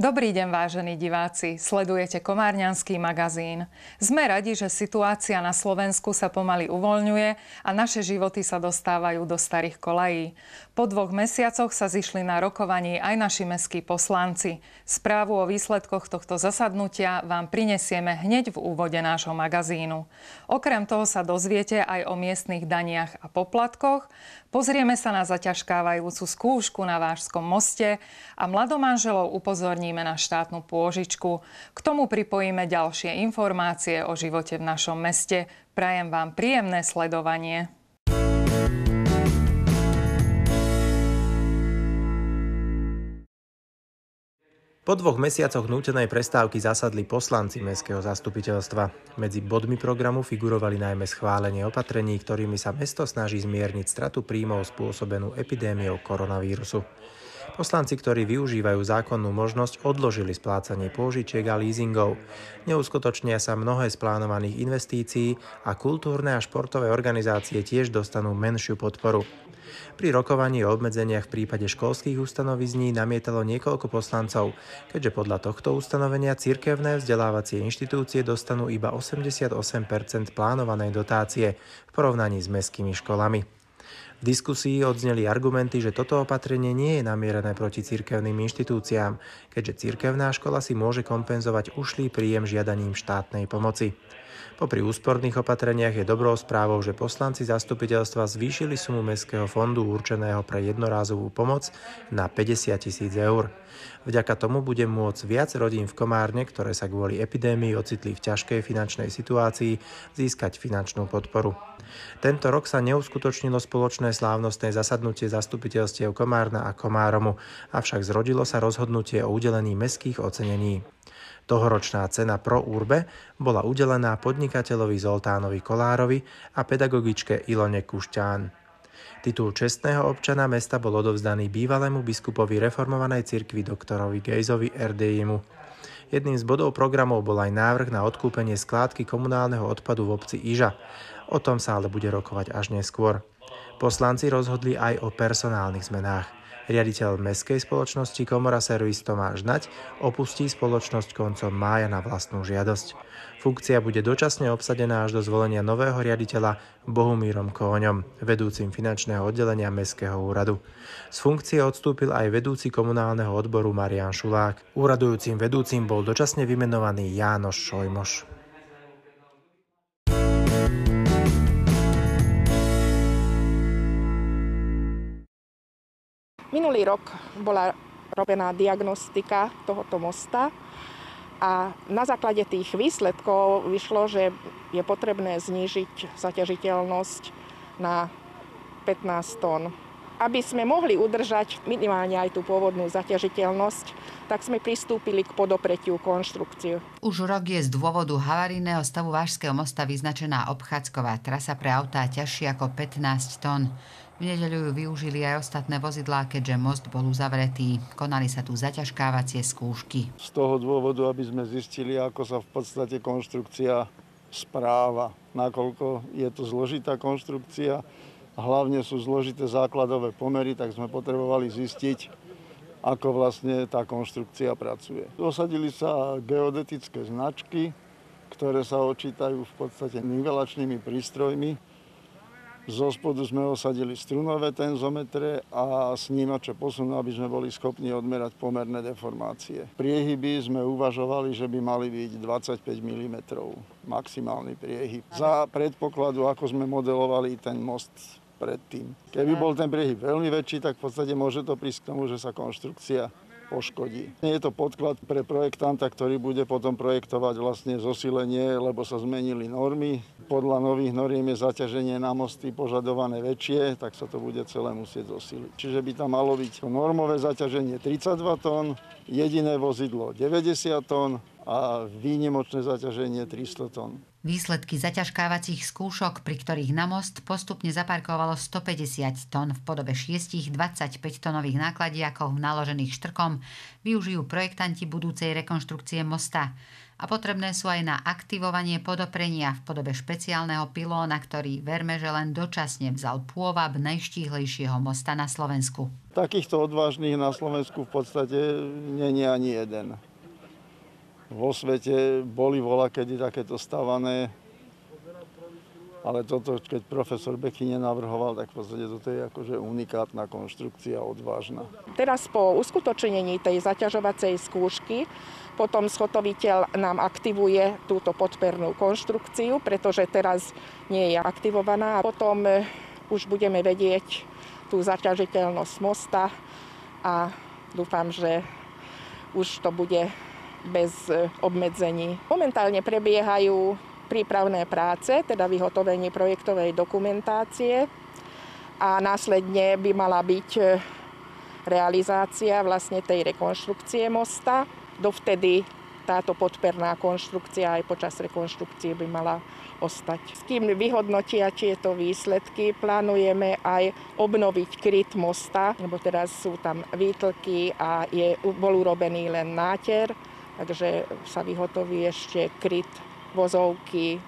Dobrý deň, vážení diváci. Sledujete Komárňanský magazín. Sme radi, že situácia na Slovensku sa pomaly uvoľňuje a naše životy sa dostávajú do starých kolají. Po dvoch mesiacoch sa zišli na rokovaní aj naši meskí poslanci. Správu o výsledkoch tohto zasadnutia vám prinesieme hneď v úvode nášho magazínu. Okrem toho sa dozviete aj o miestnych daniach a poplatkoch, pozrieme sa na zaťažkávajúcu skúšku na Vážskom moste a mladomanželov upozorníme na štátnu pôžičku. K tomu pripojíme ďalšie informácie o živote v našom meste. Prajem vám príjemné sledovanie. Po dvoch mesiacoch nútenej prestávky zasadli poslanci Mestského zastupiteľstva. Medzi bodmi programu figurovali najmä schválenie opatrení, ktorými sa mesto snaží zmierniť stratu príjmov spôsobenú epidémiou koronavírusu. Poslanci, ktorí využívajú zákonnú možnosť, odložili splácanie pôžičiek a leasingov. Neuskutočnia sa mnohé z plánovaných investícií a kultúrne a športové organizácie tiež dostanú menšiu podporu. Pri rokovaní o obmedzeniach v prípade školských ustanovizní namietalo niekoľko poslancov, keďže podľa tohto ustanovenia cirkevné vzdelávacie inštitúcie dostanú iba 88% plánovanej dotácie v porovnaní s mestskými školami. V diskusii odzneli argumenty, že toto opatrenie nie je namierené proti cirkevným inštitúciám, keďže cirkevná škola si môže kompenzovať ušlý príjem žiadaním štátnej pomoci. Popri úsporných opatreniach je dobrou správou, že poslanci zastupiteľstva zvýšili sumu Mestského fondu určeného pre jednorázovú pomoc na 50 tisíc eur. Vďaka tomu bude môcť viac rodín v Komárne, ktoré sa kvôli epidémii ocitli v ťažkej finančnej situácii, získať finančnú podporu. Tento rok sa neuskutočnilo spoločné slávnostné zasadnutie zastupiteľstiev Komárna a Komáromu, avšak zrodilo sa rozhodnutie o udelení mestských ocenení. Tohoročná cena Pro Urbe bola udelená podnikateľovi Zoltánovi Kolárovi a pedagogičke Ilone Kušťán. Titul čestného občana mesta bol odovzdaný bývalému biskupovi reformovanej cirkvi doktorovi Gejzovi RDImu. Jedným z bodov programov bol aj návrh na odkúpenie skládky komunálneho odpadu v obci Iža. O tom sa ale bude rokovať až neskôr. Poslanci rozhodli aj o personálnych zmenách. Riaditeľ Mestskej spoločnosti Komora Servis Tomáš Nať opustí spoločnosť koncom mája na vlastnú žiadosť. Funkcia bude dočasne obsadená až do zvolenia nového riaditeľa Bohumírom Kóňom, vedúcim finančného oddelenia Mestského úradu. Z funkcie odstúpil aj vedúci komunálneho odboru Marian Šulák. Úradujúcim vedúcim bol dočasne vymenovaný Jánoš Šojmoš. Minulý rok bola robená diagnostika tohoto mosta a na základe tých výsledkov vyšlo, že je potrebné znížiť zaťažiteľnosť na 15 tón. Aby sme mohli udržať minimálne aj tú pôvodnú zaťažiteľnosť, tak sme pristúpili k podopretiu konštrukciu. Už rok je z dôvodu havarijného stavu Vážského mosta vyznačená obchádzková trasa pre autá ťažšie ako 15 tón. V nedeľu ju využili aj ostatné vozidlá, keďže most bol uzavretý. Konali sa tu zaťažkávacie skúšky. Z toho dôvodu, aby sme zistili, ako sa v podstate konštrukcia správa, nakoľko je to zložitá konštrukcia hlavne sú zložité základové pomery, tak sme potrebovali zistiť, ako vlastne tá konštrukcia pracuje. Dosadili sa geodetické značky, ktoré sa očítajú v podstate nivelačnými prístrojmi zo spodu sme osadili strunové tenzometre a snímače posunu, aby sme boli schopní odmerať pomerné deformácie. Priehyby sme uvažovali, že by mali byť 25 mm, maximálny priehyb. Za predpokladu, ako sme modelovali ten most predtým. Keby bol ten priehyb veľmi väčší, tak v podstate môže to prísť k tomu, že sa konštrukcia poškodí. Je to podklad pre projektanta, ktorý bude potom projektovať vlastne zosilenie, lebo sa zmenili normy. Podľa nových noriem je zaťaženie na mosty požadované väčšie, tak sa to bude celé musieť zosiliť. Čiže by tam malo byť normové zaťaženie 32 tón, jediné vozidlo 90 tón a výnimočné zaťaženie 300 tón. Výsledky zaťažkávacích skúšok, pri ktorých na most postupne zaparkovalo 150 tón v podobe 6 25-tonových nákladiakov naložených štrkom, využijú projektanti budúcej rekonštrukcie mosta. a potrebné sú aj na aktivovanie podoprenia v podobe špeciálneho pilóna, ktorý verme, že len dočasne vzal pôvab najštíhlejšieho mosta na Slovensku. Takýchto odvážnych na Slovensku v podstate není ani jeden. Vo svete boli vola, kedy takéto stavané ale toto, keď profesor Beky nenavrhoval, tak v podstate toto je akože unikátna konštrukcia, odvážna. Teraz po uskutočnení tej zaťažovacej skúšky potom schotoviteľ nám aktivuje túto podpernú konštrukciu, pretože teraz nie je aktivovaná. A potom e, už budeme vedieť tú zaťažiteľnosť mosta a dúfam, že už to bude bez e, obmedzení. Momentálne prebiehajú prípravné práce, teda vyhotovenie projektovej dokumentácie a následne by mala byť e, realizácia vlastne tej rekonštrukcie mosta. Dovtedy táto podperná konštrukcia aj počas rekonštrukcie by mala ostať. S kým vyhodnotia tieto výsledky, plánujeme aj obnoviť kryt mosta, lebo teraz sú tam výtlky a je, bol urobený len náter, takže sa vyhotoví ešte kryt vozovky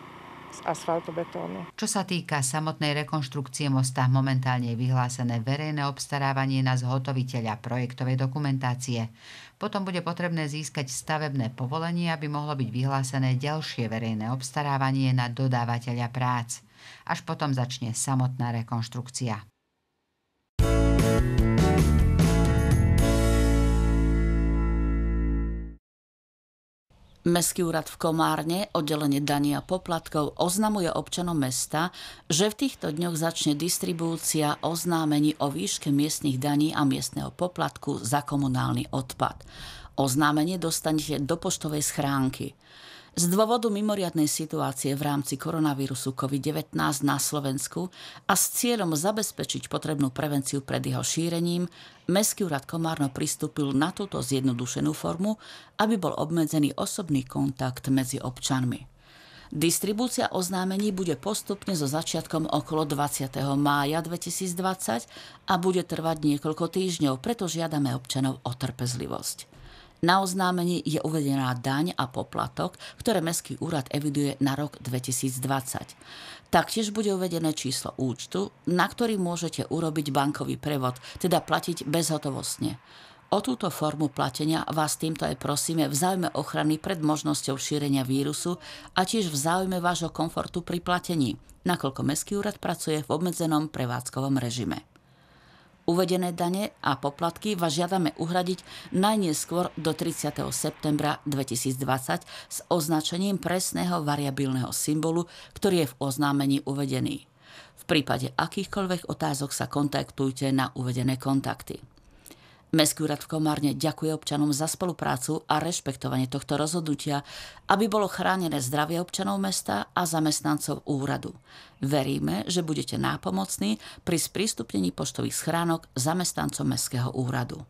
z asfaltobetónu. Čo sa týka samotnej rekonštrukcie mosta, momentálne je vyhlásené verejné obstarávanie na zhotoviteľa projektovej dokumentácie. Potom bude potrebné získať stavebné povolenie, aby mohlo byť vyhlásené ďalšie verejné obstarávanie na dodávateľa prác. Až potom začne samotná rekonštrukcia. Mestský úrad v Komárne, oddelenie dania poplatkov, oznamuje občanom mesta, že v týchto dňoch začne distribúcia oznámení o výške miestnych daní a miestneho poplatku za komunálny odpad. Oznámenie dostanete do poštovej schránky. Z dôvodu mimoriadnej situácie v rámci koronavírusu COVID-19 na Slovensku a s cieľom zabezpečiť potrebnú prevenciu pred jeho šírením, Mestský úrad Komárno pristúpil na túto zjednodušenú formu, aby bol obmedzený osobný kontakt medzi občanmi. Distribúcia oznámení bude postupne so začiatkom okolo 20. mája 2020 a bude trvať niekoľko týždňov, preto žiadame občanov o trpezlivosť. Na oznámení je uvedená daň a poplatok, ktoré Mestský úrad eviduje na rok 2020. Taktiež bude uvedené číslo účtu, na ktorý môžete urobiť bankový prevod, teda platiť bezhotovostne. O túto formu platenia vás týmto aj prosíme v záujme ochrany pred možnosťou šírenia vírusu a tiež v záujme vášho komfortu pri platení, nakoľko Mestský úrad pracuje v obmedzenom prevádzkovom režime. Uvedené dane a poplatky vás žiadame uhradiť najneskôr do 30. septembra 2020 s označením presného variabilného symbolu, ktorý je v oznámení uvedený. V prípade akýchkoľvek otázok sa kontaktujte na uvedené kontakty. Mestský úrad v Komárne ďakuje občanom za spoluprácu a rešpektovanie tohto rozhodnutia, aby bolo chránené zdravie občanov mesta a zamestnancov úradu. Veríme, že budete nápomocní pri sprístupnení poštových schránok zamestnancom Mestského úradu.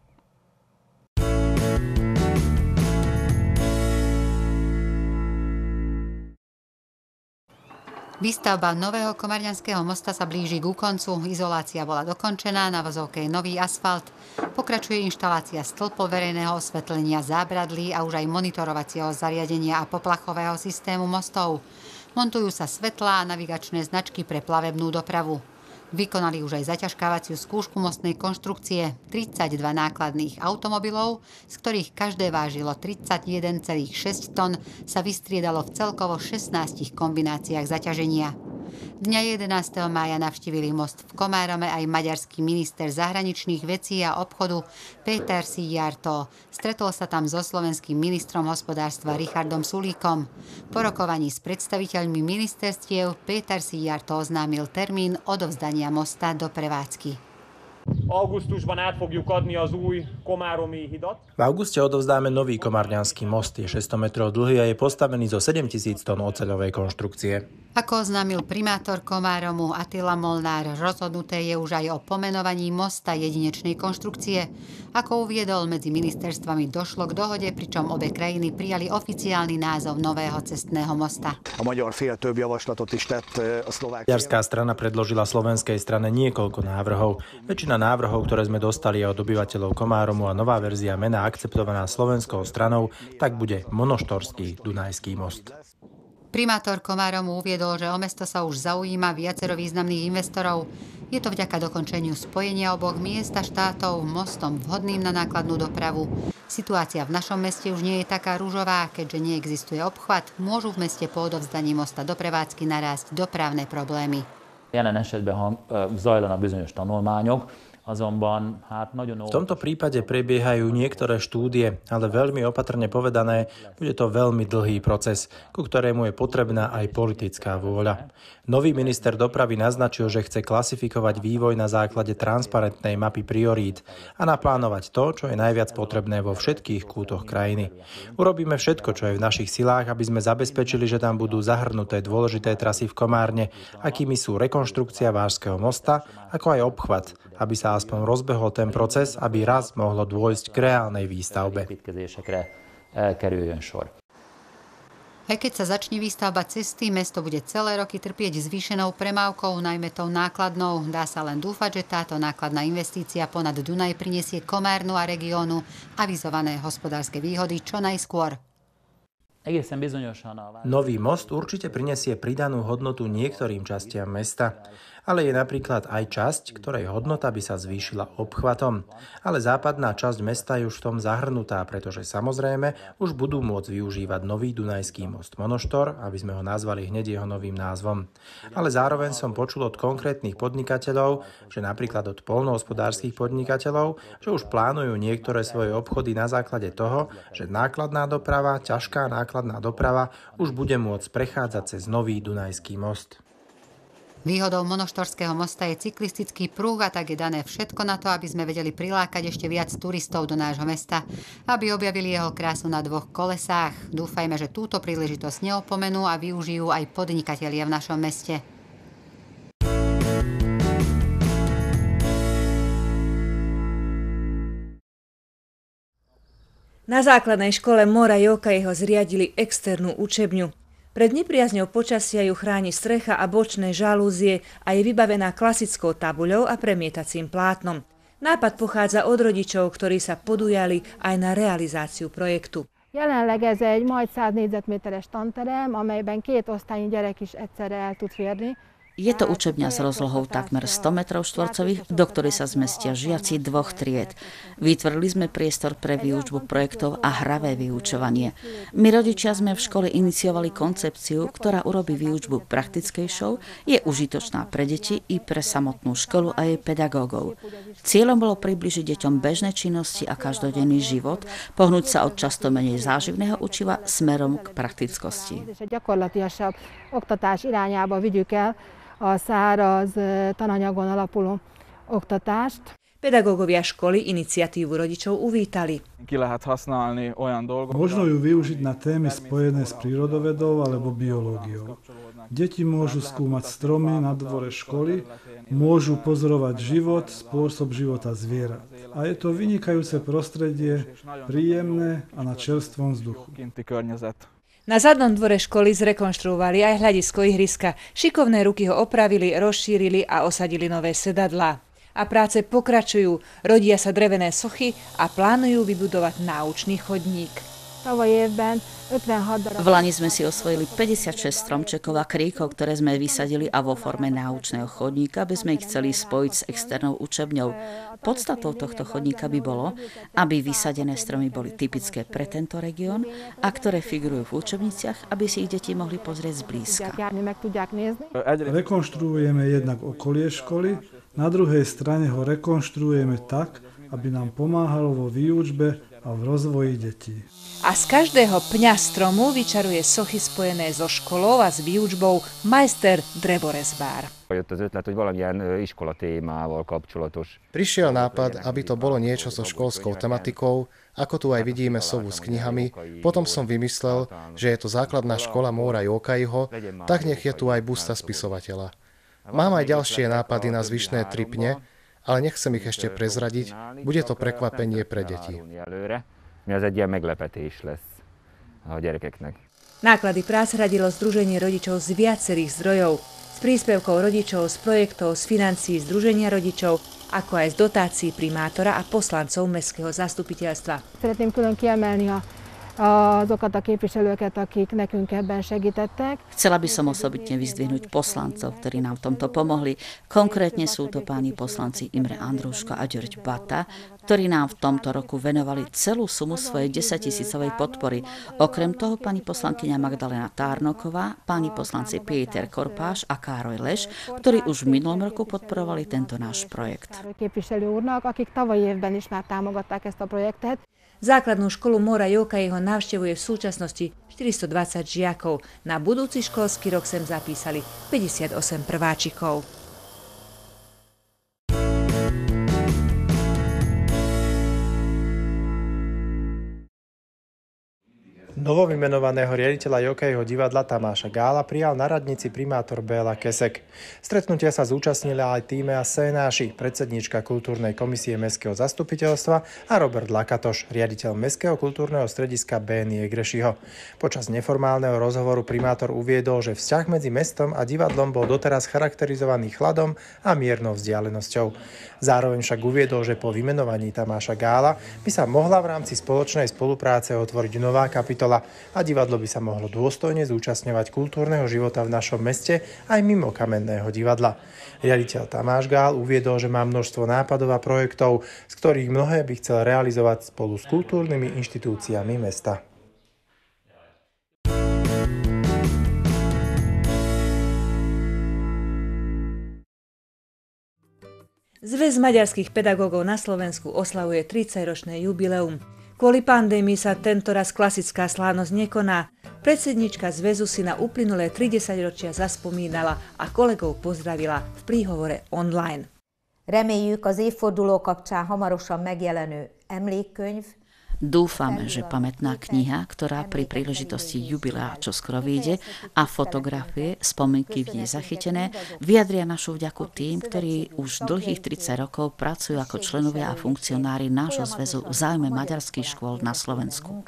Výstavba nového komarňanského mosta sa blíži ku koncu. Izolácia bola dokončená, na vozovke je nový asfalt. Pokračuje inštalácia stĺpov verejného osvetlenia, zábradlí a už aj monitorovacieho zariadenia a poplachového systému mostov. Montujú sa svetlá a navigačné značky pre plavebnú dopravu. Vykonali už aj zaťažkávaciu skúšku mostnej konštrukcie 32 nákladných automobilov, z ktorých každé vážilo 31,6 tón, sa vystriedalo v celkovo 16 kombináciách zaťaženia. Dňa 11. mája navštívili most v Komárome aj maďarský minister zahraničných vecí a obchodu Peter Sijarto. Stretol sa tam so slovenským ministrom hospodárstva Richardom Sulíkom. Po rokovaní s predstaviteľmi ministerstiev Peter Sijarto oznámil termín odovzdania mosta do prevádzky. Augusztusban át fogjuk adni az új Komáromi hidat. V auguste odovzdáme nový komárňanský most. Je 600 metrov dlhý a je postavený zo 7000 tón oceľovej konštrukcie. Ako oznámil primátor Komáromu Attila Molnár, rozhodnuté je už aj o pomenovaní mosta jedinečnej konštrukcie. Ako uviedol, medzi ministerstvami došlo k dohode, pričom obe krajiny prijali oficiálny názov nového cestného mosta. A magyar fél több javaslatot is tett a szlovák Maďarská strana predložila slovenskej strane niekoľko návrhov. Väčšina návrhov, ktoré sme dostali od obyvateľov Komáromu a nová verzia mena akceptovaná slovenskou stranou, tak bude monoštorský Dunajský most. Primátor Komáromu uviedol, že o mesto sa už zaujíma viacero významných investorov. Je to vďaka dokončeniu spojenia oboch miest a štátov mostom vhodným na nákladnú dopravu. Situácia v našom meste už nie je taká rúžová, keďže neexistuje obchvat, môžu v meste po odovzdaní mosta do prevádzky narásť dopravné problémy. Jelen esetben ö, zajlanak bizonyos tanulmányok, azonban hát nagyon V tomto prípade prebiehajú niektoré štúdie, ale veľmi opatrne povedané, bude to veľmi dlhý proces, ku ktorému je potrebná aj politická vôľa. Nový minister dopravy naznačil, že chce klasifikovať vývoj na základe transparentnej mapy priorít a naplánovať to, čo je najviac potrebné vo všetkých kútoch krajiny. Urobíme všetko, čo je v našich silách, aby sme zabezpečili, že tam budú zahrnuté dôležité trasy v Komárne, akými sú rekonštrukcia Vážského mosta, ako aj obchvat, aby sa aspoň rozbehol ten proces, aby raz mohlo dôjsť k reálnej výstavbe. eh. Aj keď sa začne výstavba cesty, mesto bude celé roky trpieť zvýšenou premávkou, najmä tou nákladnou. Dá sa len dúfať, že táto nákladná investícia ponad Dunaj prinesie Komárnu a regiónu avizované hospodárske výhody čo najskôr. Nový most určite prinesie pridanú hodnotu niektorým častiam mesta, ale je napríklad aj časť, ktorej hodnota by sa zvýšila obchvatom. Ale západná časť mesta je už v tom zahrnutá, pretože samozrejme už budú môcť využívať nový Dunajský most Monoštor, aby sme ho nazvali hneď jeho novým názvom. Ale zároveň som počul od konkrétnych podnikateľov, že napríklad od polnohospodárskych podnikateľov, že už plánujú niektoré svoje obchody na základe toho, že nákladná doprava, ťažká nákladná doprava už bude môcť prechádzať cez nový Dunajský most. Výhodou monoštorského mosta je cyklistický prúh a tak je dané všetko na to, aby sme vedeli prilákať ešte viac turistov do nášho mesta, aby objavili jeho krásu na dvoch kolesách. Dúfajme, že túto príležitosť neopomenú a využijú aj podnikatelia v našom meste. Na základnej škole Mora Jokajeho zriadili externú učebňu. Pred nepriazňou počasia ju chráni strecha a bočné žalúzie a je vybavená klasickou tabuľou a premietacím plátnom. Nápad pochádza od rodičov, ktorí sa podujali aj na realizáciu projektu. Jelenleg ez egy majd 100 négyzetméteres tanterem, amelyben két osztályi gyerek is egyszerre el tud férni. Je to učebňa s rozlohou takmer 100 metrov štvorcových, do ktorej sa zmestia žiaci dvoch tried. Vytvorili sme priestor pre výučbu projektov a hravé vyučovanie. My rodičia sme v škole iniciovali koncepciu, ktorá urobí výučbu praktickejšou, je užitočná pre deti i pre samotnú školu a jej pedagógov. Cieľom bolo približiť deťom bežné činnosti a každodenný život, pohnúť sa od často menej záživného učiva smerom k praktickosti. A száraz ö, tananyagon alapuló oktatást. Pedagógovia školy iniciatívu rodičov uvítali. ki lehet használni olyan dolgokat. Možno ju využiť na témy spojené s prírodovedou alebo biológiou. Deti môžu skúmať stromy na dvore školy, môžu pozorovať život, spôsob života zvierat. A je to vynikajúce prostredie, príjemné a na čerstvom vzduchu. Na zadnom dvore školy zrekonštruovali aj hľadisko ihriska. Šikovné ruky ho opravili, rozšírili a osadili nové sedadlá. A práce pokračujú, rodia sa drevené sochy a plánujú vybudovať náučný chodník. Tavaly évben 56 darab V Lani sme si osvojili 56 stromčekov a kríkov, ktoré sme vysadili a vo forme náučného chodníka, aby sme ich chceli spojiť s externou učebňou. Podstatou tohto chodníka by bolo, aby vysadené stromy boli typické pre tento región a ktoré figurujú v učebniciach, aby si ich deti mohli pozrieť zblízka. Rekonštruujeme jednak okolie školy, na druhej strane ho rekonštruujeme tak, aby nám pomáhalo vo výučbe a v rozvoji detí. A z každého pňa stromu vyčaruje sochy spojené so školou a s výučbou majster drevorezbár. Prišiel nápad, aby to bolo niečo so školskou tematikou, ako tu aj vidíme sovu s knihami. Potom som vymyslel, že je to základná škola Móra Jokajho, tak nech je tu aj busta spisovateľa. Mám aj ďalšie nápady na zvyšné tripne, ale nechcem ich ešte prezradiť, bude to prekvapenie pre deti. Ez egy ilyen meglepetés lesz a gyerekeknek. Náklady prác radilo Združenie rodičov z viacerých zdrojov. Z príspevkov rodičov, z projektov, z financií Združenia rodičov, ako aj z dotácií primátora a poslancov Mestského zastupiteľstva. Szeretném külön kiemelni a azokat a képviselőket, akik nekünk ebben segítettek. Chcela by som osobitne vyzdvihnúť poslancov, ktorí nám v tomto pomohli. Konkrétne sú to páni poslanci Imre Andruško a Ďorď Bata, ktorí nám v tomto roku venovali celú sumu svojej 10 tisícovej podpory. Okrem toho pani poslankyňa Magdalena Tárnoková, páni poslanci Pieter Korpáš a Károj Leš, ktorí už v minulom roku podporovali tento náš projekt. Képviselő úrnak, akik tavalyi évben is már támogatták ezt a projektet. Základnú školu Mora Joka jeho navštevuje v súčasnosti 420 žiakov. Na budúci školský rok sem zapísali 58 prváčikov. Novovymenovaného riaditeľa Jokejho divadla Tamáša Gála prijal na radnici primátor Béla Kesek. Stretnutia sa zúčastnila aj týme a scénáši, predsednička kultúrnej komisie Mestského zastupiteľstva a Robert Lakatoš, riaditeľ Mestského kultúrneho strediska BN Jegrešiho. Počas neformálneho rozhovoru primátor uviedol, že vzťah medzi mestom a divadlom bol doteraz charakterizovaný chladom a miernou vzdialenosťou. Zároveň však uviedol, že po vymenovaní Tamáša Gála by sa mohla v rámci spoločnej spolupráce otvoriť nová kapitola a divadlo by sa mohlo dôstojne zúčastňovať kultúrneho života v našom meste aj mimo kamenného divadla. Riaditeľ Tamáš Gál uviedol, že má množstvo nápadov a projektov, z ktorých mnohé by chcel realizovať spolu s kultúrnymi inštitúciami mesta. Zväz maďarských pedagógov na Slovensku oslavuje 30-ročné jubileum. Kvôli pandémii sa tentoraz klasická slávnosť nekoná. Predsednička zväzu si na uplynulé 30 ročia zaspomínala a kolegov pozdravila v príhovore online. Reméljük az évforduló kapcsán hamarosan megjelenő emlékkönyv Dúfame, že pamätná kniha, ktorá pri príležitosti jubilea skoro vyjde a fotografie, spomienky v nej zachytené, vyjadria našu vďaku tým, ktorí už dlhých 30 rokov pracujú ako členovia a funkcionári nášho zväzu v záujme maďarských škôl na Slovensku.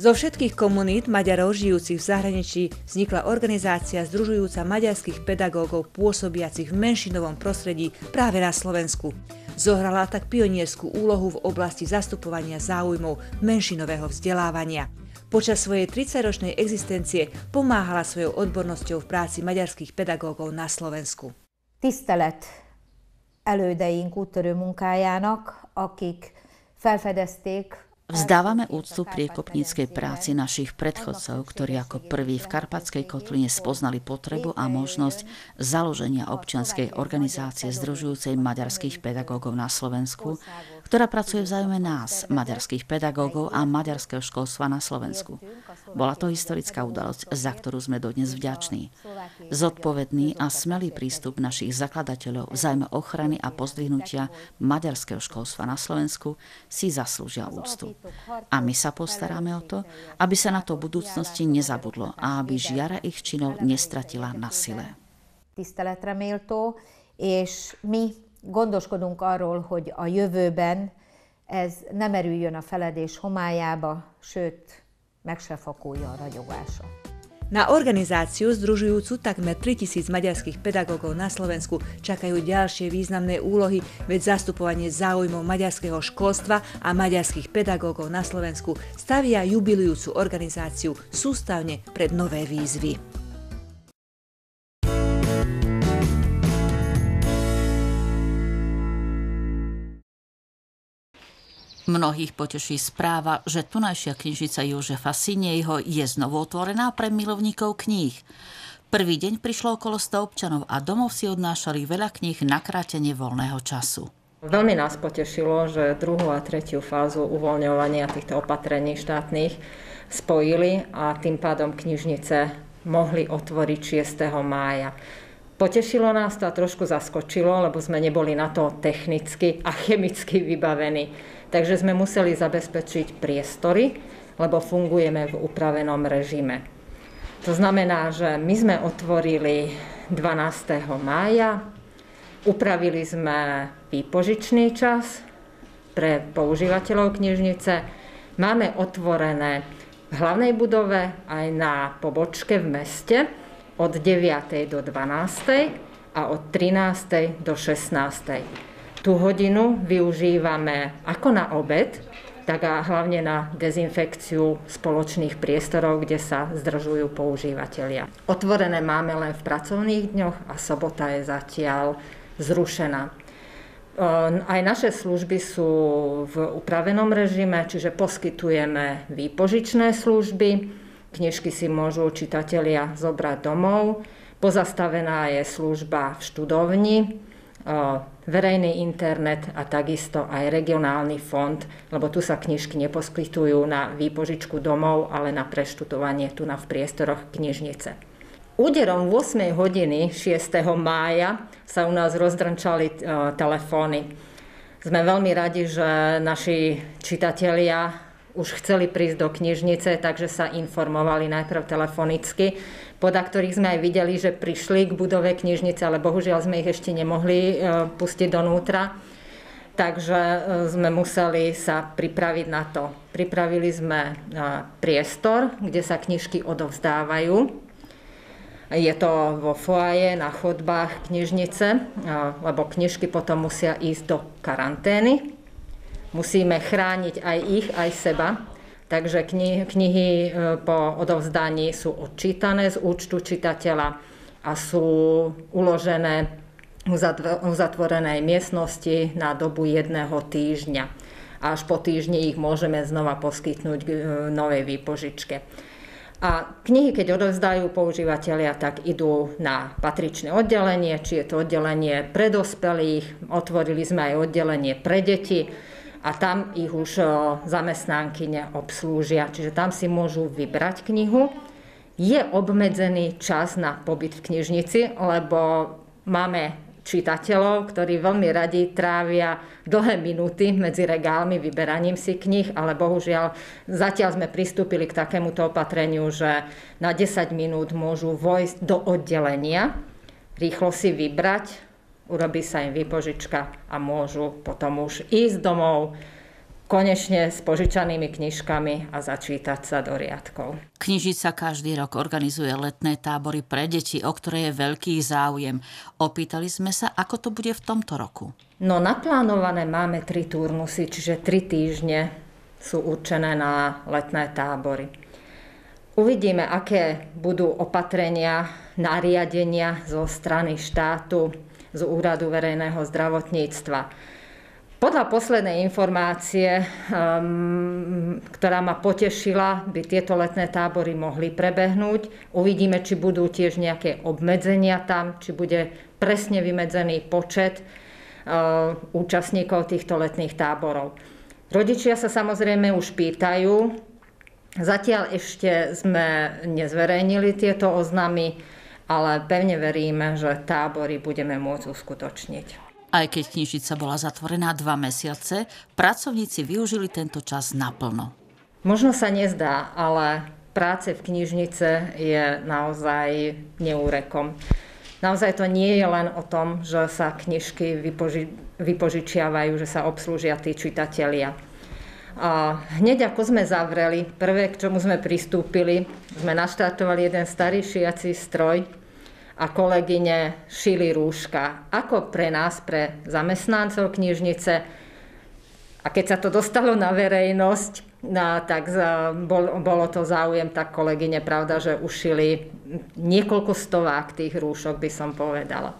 Zo všetkých komunít Maďarov žijúcich v zahraničí vznikla organizácia združujúca maďarských pedagógov pôsobiacich v menšinovom prostredí práve na Slovensku. Zohrala tak pionierskú úlohu v oblasti zastupovania záujmov menšinového vzdelávania. Počas svojej 30-ročnej existencie pomáhala svojou odbornosťou v práci maďarských pedagógov na Slovensku. Tisztelet elődeink úttörő munkájának, akik felfedezték Vzdávame úctu priekopníckej práci našich predchodcov, ktorí ako prví v Karpatskej kotline spoznali potrebu a možnosť založenia občianskej organizácie združujúcej maďarských pedagógov na Slovensku, ktorá pracuje v záujme nás, maďarských pedagógov a maďarského školstva na Slovensku. Bola to historická udalosť, za ktorú sme dodnes vďační. Zodpovedný a smelý prístup našich zakladateľov v záujme ochrany a pozdvihnutia maďarského školstva na Slovensku si zaslúžia úctu. A my sa postaráme o to, aby sa na to v budúcnosti nezabudlo a aby žiara ich činov nestratila na sile. Tiszteletre méltó, és mi gondoskodunk arról, hogy a jövőben ez nem erüljön a feledés homályába, sőt, meg se fakulja a ragyogása. Na organizáciu združujúcu takmer 3000 maďarských pedagógov na Slovensku čakajú ďalšie významné úlohy, veď zastupovanie záujmov maďarského školstva a maďarských pedagógov na Slovensku stavia jubilujúcu organizáciu sústavne pred nové výzvy. Mnohých poteší správa, že tunajšia knižnica Jožefa Siniejho je znovu otvorená pre milovníkov kníh. Prvý deň prišlo okolo 100 občanov a domov si odnášali veľa kníh na krátenie voľného času. Veľmi nás potešilo, že druhú a tretiu fázu uvoľňovania týchto opatrení štátnych spojili a tým pádom knižnice mohli otvoriť 6. mája. Potešilo nás to a trošku zaskočilo, lebo sme neboli na to technicky a chemicky vybavení. Takže sme museli zabezpečiť priestory, lebo fungujeme v upravenom režime. To znamená, že my sme otvorili 12. mája, upravili sme výpožičný čas pre používateľov knižnice. Máme otvorené v hlavnej budove aj na pobočke v meste od 9. do 12. a od 13. do 16. Tú hodinu využívame ako na obed, tak a hlavne na dezinfekciu spoločných priestorov, kde sa zdržujú používateľia. Otvorené máme len v pracovných dňoch a sobota je zatiaľ zrušená. Ehm, aj naše služby sú v upravenom režime, čiže poskytujeme výpožičné služby, knižky si môžu čitatelia zobrať domov, pozastavená je služba v študovni, verejný internet a takisto aj regionálny fond, lebo tu sa knižky neposkytujú na výpožičku domov, ale na preštudovanie tu na v priestoroch knižnice. Úderom 8 hodiny 6. mája sa u nás rozdrnčali telefóny. Sme veľmi radi, že naši čitatelia už chceli prísť do knižnice, takže sa informovali najprv telefonicky, poda ktorých sme aj videli, že prišli k budove knižnice, ale bohužiaľ sme ich ešte nemohli e, pustiť donútra. Takže e, sme museli sa pripraviť na to. Pripravili sme priestor, kde sa knižky odovzdávajú je to vo foaje, na chodbách knižnice, lebo knižky potom musia ísť do karantény. Musíme chrániť aj ich, aj seba. Takže knihy, knihy e, po odovzdaní sú odčítané z účtu čitateľa a sú uložené v uzatvorenej miestnosti na dobu jedného týždňa. Až po týždni ich môžeme znova poskytnúť k e, novej výpožičke. A knihy, keď odovzdajú používateľia, tak idú na patričné oddelenie, či je to oddelenie pre dospelých, otvorili sme aj oddelenie pre deti a tam ich už zamestnánky neobslúžia. Čiže tam si môžu vybrať knihu. Je obmedzený čas na pobyt v knižnici, lebo máme čitateľov, ktorí veľmi radi trávia dlhé minúty medzi regálmi vyberaním si knih, ale bohužiaľ zatiaľ sme pristúpili k takémuto opatreniu, že na 10 minút môžu vojsť do oddelenia, rýchlo si vybrať, urobí sa im výpožička a môžu potom už ísť domov, konečne s požičanými knižkami a začítať sa do riadkov. Knižica každý rok organizuje letné tábory pre deti, o ktoré je veľký záujem. Opýtali sme sa, ako to bude v tomto roku. No naplánované máme tri turnusy, čiže tri týždne sú určené na letné tábory. Uvidíme, aké budú opatrenia, nariadenia zo strany štátu, z Úradu verejného zdravotníctva podľa poslednej informácie, um, ktorá ma potešila, by tieto letné tábory mohli prebehnúť. Uvidíme, či budú tiež nejaké obmedzenia tam, či bude presne vymedzený počet uh, účastníkov týchto letných táborov. Rodičia sa samozrejme už pýtajú. Zatiaľ ešte sme nezverejnili tieto oznamy, ale pevne veríme, že tábory budeme môcť uskutočniť. Aj keď knižnica bola zatvorená dva mesiace, pracovníci využili tento čas naplno. Možno sa nezdá, ale práce v knižnice je naozaj neúrekom. Naozaj to nie je len o tom, že sa knižky vypoži- vypožičiavajú, že sa obslúžia tí čitatelia. A hneď ako sme zavreli, prvé, k čomu sme pristúpili, sme naštartovali jeden starý šiací stroj, a kolegyne šili rúška. Ako pre nás, pre zamestnancov knižnice. A keď sa to dostalo na verejnosť, no, tak bol, bolo to záujem, tak kolegyne, pravda, že ušili niekoľko stovák tých rúšok, by som povedala.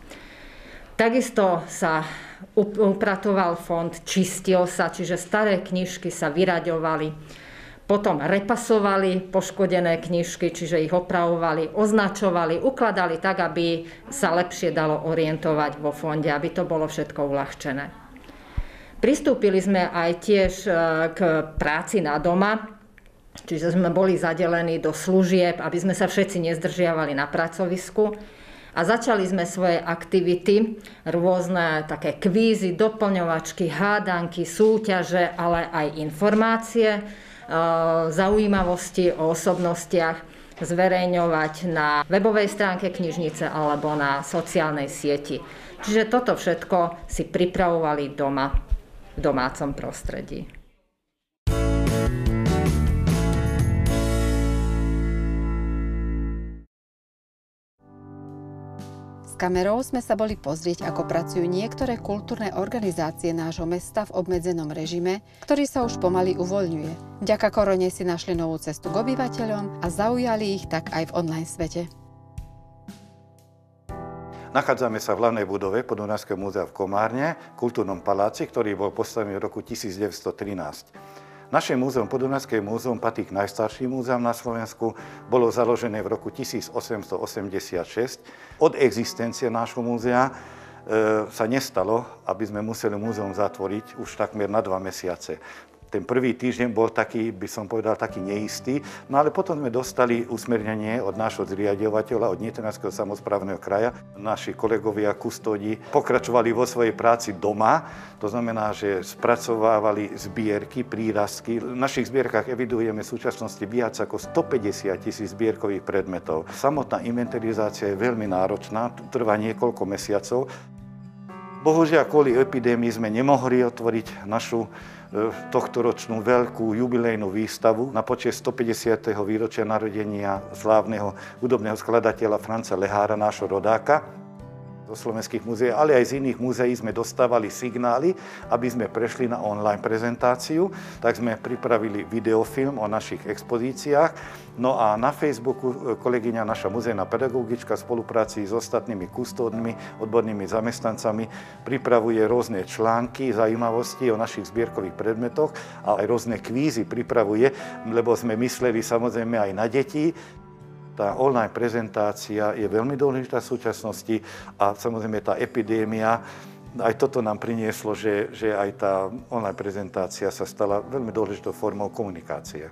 Takisto sa upratoval fond, čistil sa, čiže staré knižky sa vyraďovali potom repasovali poškodené knižky, čiže ich opravovali, označovali, ukladali tak, aby sa lepšie dalo orientovať vo fonde, aby to bolo všetko uľahčené. Pristúpili sme aj tiež e, k práci na doma, čiže sme boli zadelení do služieb, aby sme sa všetci nezdržiavali na pracovisku. A začali sme svoje aktivity, rôzne také kvízy, doplňovačky, hádanky, súťaže, ale aj informácie, e, zaujímavosti o osobnostiach zverejňovať na webovej stránke knižnice alebo na sociálnej sieti. Čiže toto všetko si pripravovali doma v domácom prostredí. S kamerou sme sa boli pozrieť, ako pracujú niektoré kultúrne organizácie nášho mesta v obmedzenom režime, ktorý sa už pomaly uvoľňuje. Vďaka korone si našli novú cestu k obyvateľom a zaujali ich tak aj v online svete. Nachádzame sa v hlavnej budove Podunajského múzea v Komárne, kultúrnom paláci, ktorý bol postavený v roku 1913. Naše múzeum, Podunajské múzeum, patrí k najstarším múzeám na Slovensku. Bolo založené v roku 1886. Od existencie nášho múzea e, sa nestalo, aby sme museli múzeum zatvoriť už takmer na dva mesiace ten prvý týždeň bol taký, by som povedal, taký neistý. No ale potom sme dostali usmernenie od nášho zriadovateľa, od Nitranského samozprávneho kraja. Naši kolegovia, kustódi pokračovali vo svojej práci doma. To znamená, že spracovávali zbierky, prírastky. V našich zbierkach evidujeme v súčasnosti viac ako 150 tisíc zbierkových predmetov. Samotná inventarizácia je veľmi náročná, trvá niekoľko mesiacov. Bohužiaľ, kvôli epidémii sme nemohli otvoriť našu tohtoročnú veľkú jubilejnú výstavu na počet 150. výročia narodenia slávneho hudobného skladateľa Franca Lehára, nášho rodáka zo slovenských múzeí, ale aj z iných múzeí sme dostávali signály, aby sme prešli na online prezentáciu, tak sme pripravili videofilm o našich expozíciách. No a na Facebooku e, kolegyňa, naša muzejná pedagogička v spolupráci s ostatnými kustódmi, odbornými zamestnancami pripravuje rôzne články, zaujímavosti o našich zbierkových predmetoch a aj rôzne kvízy pripravuje, lebo sme mysleli samozrejme aj na deti, tá online prezentácia je veľmi dôležitá v súčasnosti a samozrejme tá epidémia, aj toto nám prinieslo, že, že aj tá online prezentácia sa stala veľmi dôležitou formou komunikácie.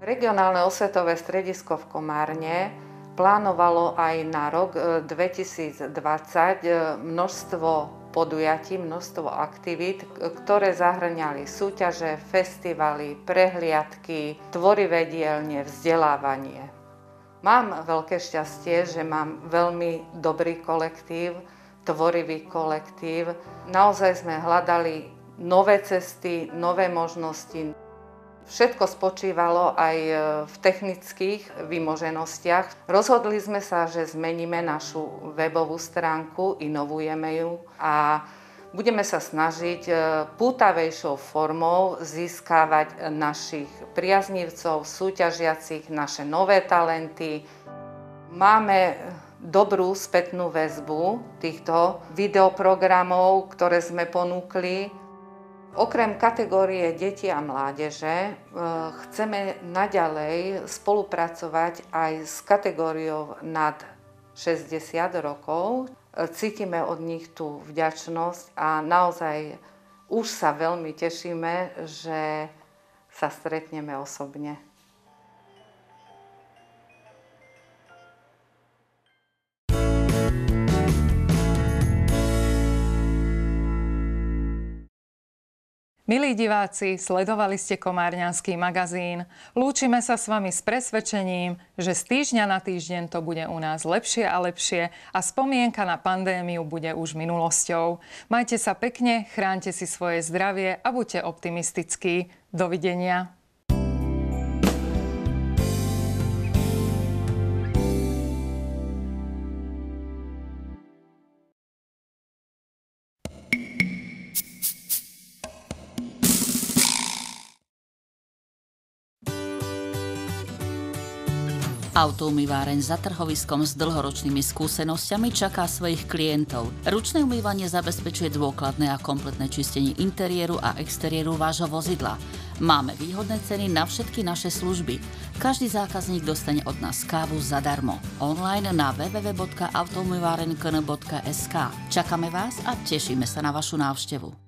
Regionálne osvetové stredisko v Komárne plánovalo aj na rok 2020 e, e, množstvo podujatí, množstvo aktivít, ktoré zahrňali súťaže, festivaly, prehliadky, tvorivé dielne, vzdelávanie. Mám veľké šťastie, že mám veľmi dobrý kolektív, tvorivý kolektív. Naozaj sme hľadali nové cesty, nové možnosti. Všetko spočívalo aj v technických vymoženostiach. Rozhodli sme sa, že zmeníme našu webovú stránku, inovujeme ju a budeme sa snažiť e, pútavejšou formou získavať našich priaznivcov, súťažiacich, naše nové talenty. Máme dobrú spätnú väzbu týchto videoprogramov, ktoré sme ponúkli. Okrem kategórie deti a mládeže e, chceme naďalej spolupracovať aj s kategóriou nad 60 rokov, cítime od nich tú vďačnosť a naozaj už sa veľmi tešíme, že sa stretneme osobne. Milí diváci, sledovali ste Komárňanský magazín. Lúčime sa s vami s presvedčením, že z týždňa na týždeň to bude u nás lepšie a lepšie a spomienka na pandémiu bude už minulosťou. Majte sa pekne, chránte si svoje zdravie a buďte optimistickí. Dovidenia. Autoumýváreň za trhoviskom s dlhoročnými skúsenosťami čaká svojich klientov. Ručné umývanie zabezpečuje dôkladné a kompletné čistenie interiéru a exteriéru vášho vozidla. Máme výhodné ceny na všetky naše služby. Každý zákazník dostane od nás kávu zadarmo. Online na www.autoumývarenkn.sk Čakáme vás a tešíme sa na vašu návštevu.